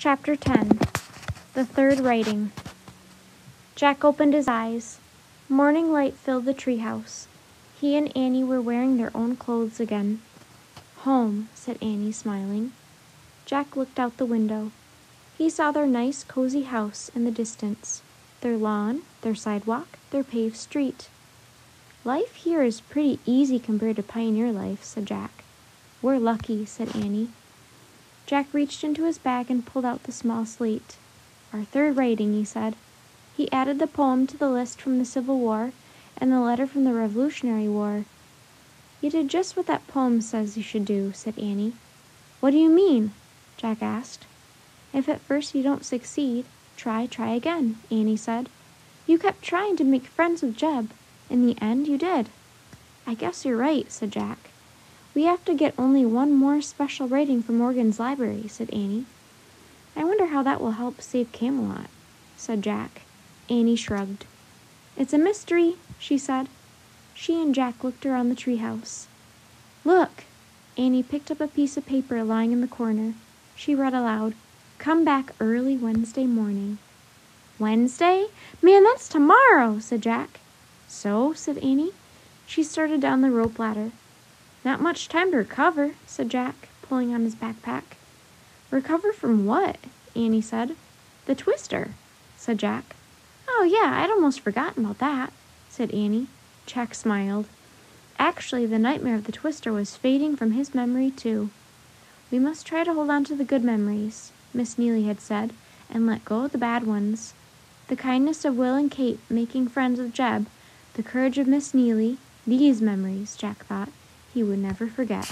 Chapter 10 The Third Writing Jack opened his eyes. Morning light filled the treehouse. He and Annie were wearing their own clothes again. Home, said Annie, smiling. Jack looked out the window. He saw their nice, cozy house in the distance, their lawn, their sidewalk, their paved street. Life here is pretty easy compared to pioneer life, said Jack. We're lucky, said Annie. Jack reached into his bag and pulled out the small slate. Our third writing, he said. He added the poem to the list from the Civil War and the letter from the Revolutionary War. You did just what that poem says you should do, said Annie. What do you mean? Jack asked. If at first you don't succeed, try, try again, Annie said. You kept trying to make friends with Jeb. In the end, you did. I guess you're right, said Jack. We have to get only one more special rating for Morgan's library, said Annie. I wonder how that will help save Camelot, said Jack. Annie shrugged. It's a mystery, she said. She and Jack looked around the treehouse. Look! Annie picked up a piece of paper lying in the corner. She read aloud, Come back early Wednesday morning. Wednesday? Man, that's tomorrow, said Jack. So, said Annie. She started down the rope ladder. Not much time to recover, said Jack, pulling on his backpack. Recover from what? Annie said. The twister, said Jack. Oh, yeah, I'd almost forgotten about that, said Annie. Jack smiled. Actually, the nightmare of the twister was fading from his memory, too. We must try to hold on to the good memories, Miss Neely had said, and let go of the bad ones. The kindness of Will and Kate making friends with Jeb, the courage of Miss Neely, these memories, Jack thought, he would never forget.